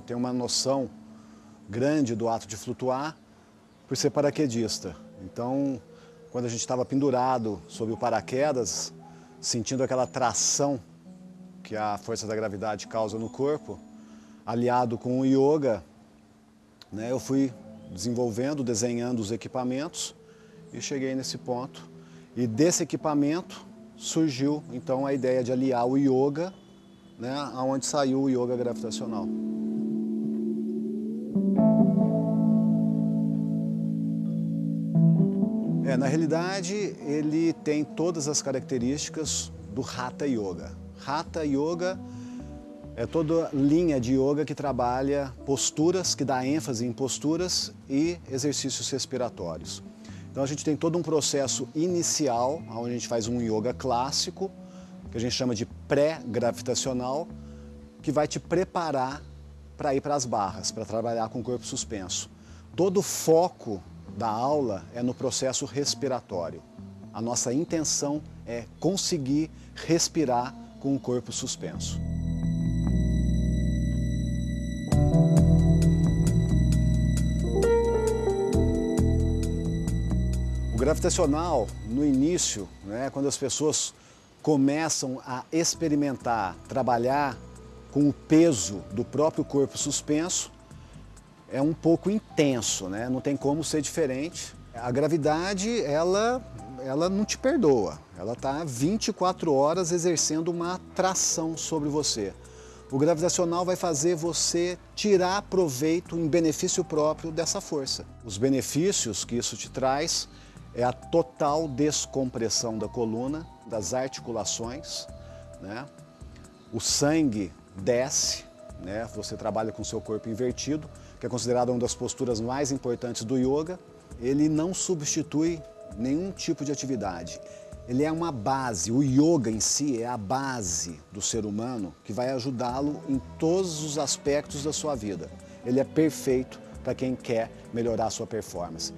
tenho uma noção grande do ato de flutuar por ser paraquedista. Então, quando a gente estava pendurado sob o paraquedas, sentindo aquela tração que a força da gravidade causa no corpo, aliado com o yoga, né, eu fui desenvolvendo, desenhando os equipamentos e cheguei nesse ponto. E desse equipamento surgiu então a ideia de aliar o yoga, né, aonde saiu o yoga gravitacional. É, na realidade, ele tem todas as características do Hatha Yoga. Hatha Yoga é toda linha de yoga que trabalha posturas, que dá ênfase em posturas e exercícios respiratórios. Então a gente tem todo um processo inicial, onde a gente faz um yoga clássico, que a gente chama de pré-gravitacional, que vai te preparar para ir para as barras, para trabalhar com o corpo suspenso. Todo o foco da aula é no processo respiratório. A nossa intenção é conseguir respirar com o corpo suspenso. O gravitacional, no início, né, quando as pessoas começam a experimentar, trabalhar com o peso do próprio corpo suspenso, é um pouco intenso, né? Não tem como ser diferente. A gravidade, ela, ela não te perdoa. Ela está 24 horas exercendo uma atração sobre você. O gravitacional vai fazer você tirar proveito em benefício próprio dessa força. Os benefícios que isso te traz é a total descompressão da coluna, das articulações, né? O sangue desce, né? Você trabalha com seu corpo invertido, que é considerado uma das posturas mais importantes do yoga, ele não substitui nenhum tipo de atividade. Ele é uma base, o yoga em si é a base do ser humano que vai ajudá-lo em todos os aspectos da sua vida. Ele é perfeito para quem quer melhorar a sua performance.